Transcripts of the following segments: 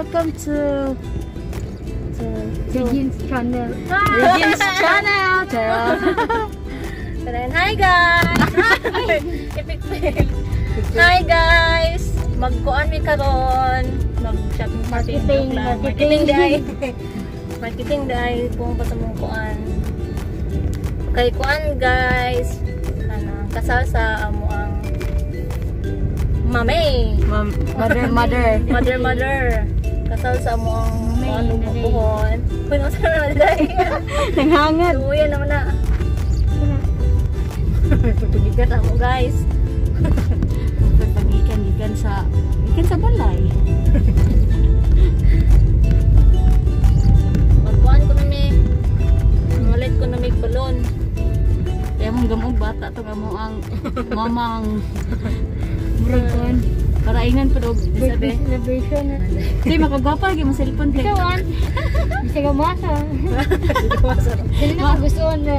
welcome to to Regin's channel. Regin's channel. Charot. Then, hi guys! Fail. Hi guys! Magkuan mi karon. Mag-shopping. Marketing, marketing. Day. marketing day. Kung pa sa mong kuan. Kay kuan guys. Ano, kasal sa amo ang mame. Mom, mother, mother. Mother, mother. Kasal sa Mame, ano nanay. bukuhon. Puno sa naman day. Nanghangad. Luya naman na. Pagigat ako guys. Pagpagikan, gikan sa, gikan sa balay. Magkuhan ko na mi. Malit ko na may balon. Kaya mong gamong bata to gamo ang mamang Muragon. Para ingan pa. Birthday Sabi. celebration. Di makagwapa lagi mo cellphone play. Ikawan. Bisa ka masa. Dili na gusto na.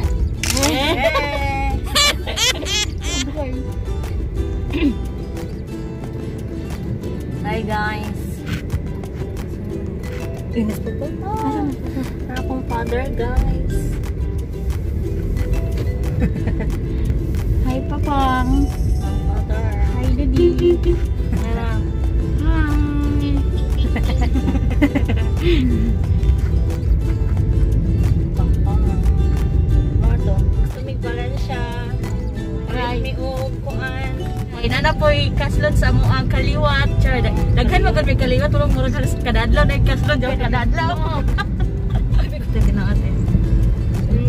Hi guys. Inis po po. Ah, akong father guys. Hi papang. Ang father. Hi, Didi. Nana po kaslon sa mo ang kaliwat. Char, dag- daghan mo gud may kaliwat tulong murag halos kadadlaw na kaslon daw kadadlaw. Sige na ate.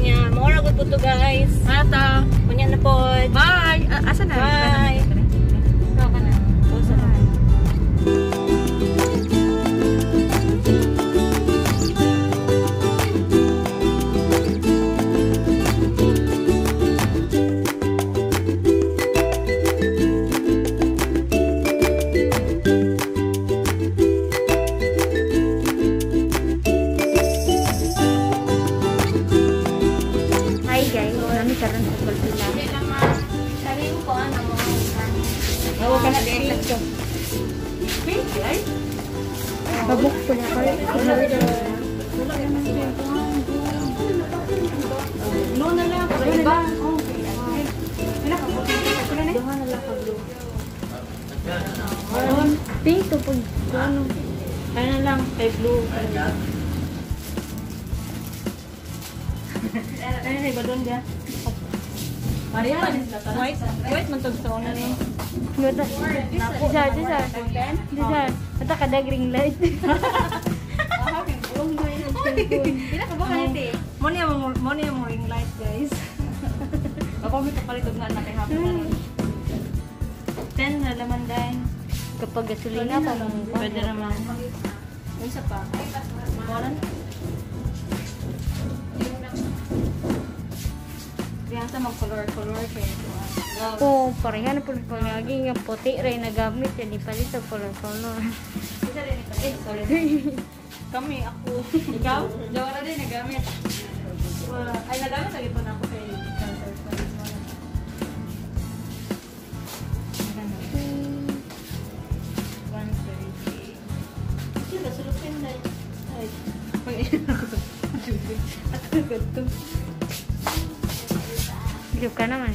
Nya, mora gud po to guys. Mata. Kunya na po. Bye. Asa na? Bye. Pabuk ko na kayo. No na lang. Po. Wala na. Na lang pink to pag ano. Kaya na lang. Kay blue. Ano na iba doon ka? Maria, Wait, wait man tog sa una Ngota. Disa, disa. Disa. Ata ka ring light. Pila ka ba ka nito eh? Mo niya mo mo niya mo ring light guys. Ako may kapalit og na kay hapon na rin. 10 na laman dahil. Kapag gasolina pa nang Pwede naman. Isa pa. Moran? Kaya sa mga color-color kayo. Oo, pareha na po pangagi nga puti rin nagamit. Yan ipalito po lang color. Eh, sorry. Kami, ako. Ikaw? Jawara din, nagamit. Wala. Ay, nagamit lagi po na ako kay. Sila, sulupin na. Ay. Gilip ka naman.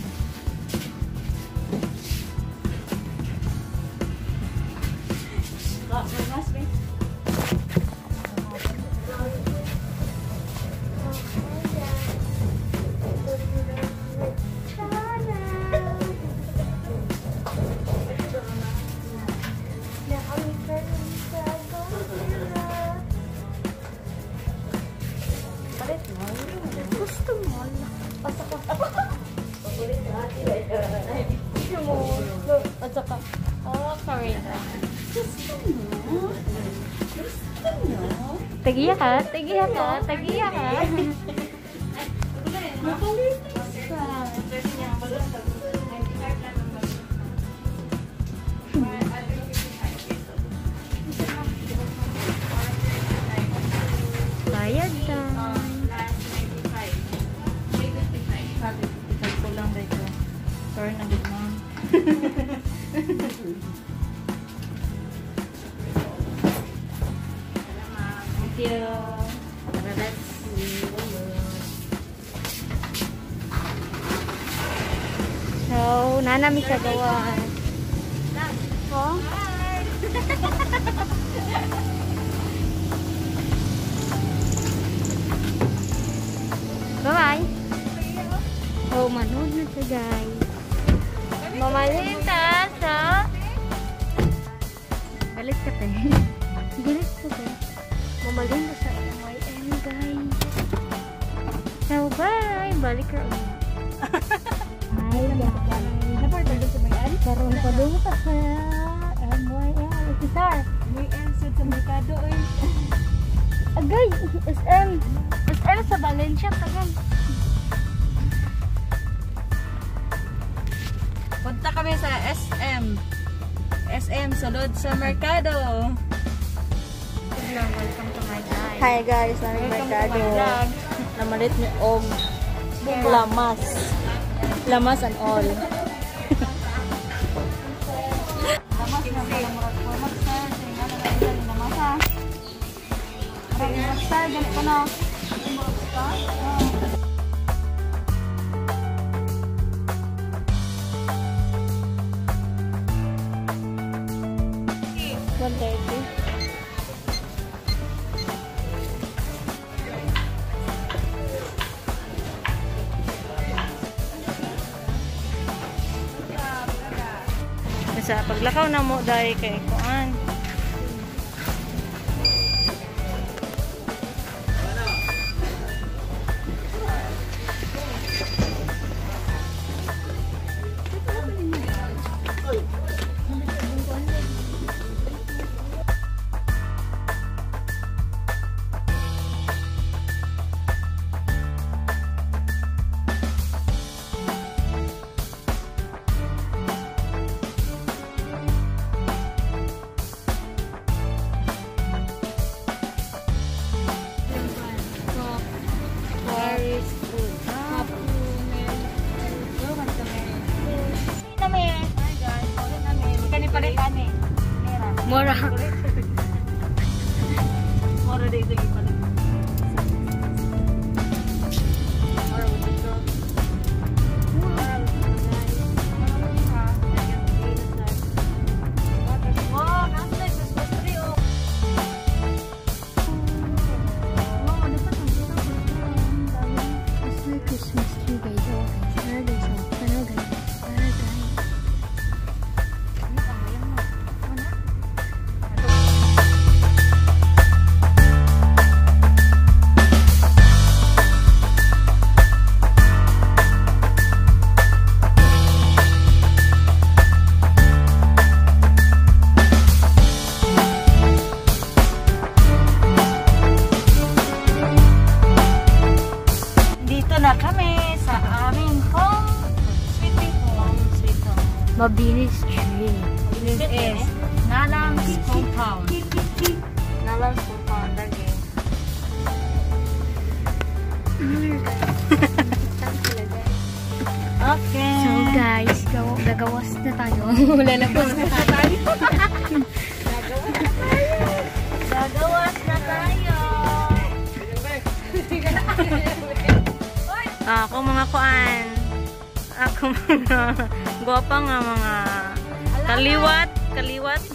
Tagiya ka? Tagiya ka? Tagiya ka? Bayad ka. Kulang dito. Sorry na good mom. You. Tara, let's see. So, nanami sa gawan. Oh? Bye-bye. Oh, manood na siya, guys. Mamalinta sa... Galit ka, te. Galit ka, te. Mamalinta sa MYM, guys. So, bye! Balik ka ulit. Ay. Napartado sa bayan? Karoon pa doon pa sa MYM. Isar. Answer sa merkado eh. Agay, SM. SM sa Valencia, tagan. Punta kami sa SM. SM, sulod sa Merkado. Welcome to my guys. Hi guys, nami merkado. Namalit ni Og lamas. Lamas and all. One thirty. Sa paglakaw na mo dahil kay Kuan. Mura. Mora dito yung Nalam's compound. Nalang po lagi. Okay. So guys, gaw gagawas na tayo. Lalabas na tayo. Gagawas na tayo. Ako mga kuan. Ako mga gwapa nga mga kaliwat, keliwat.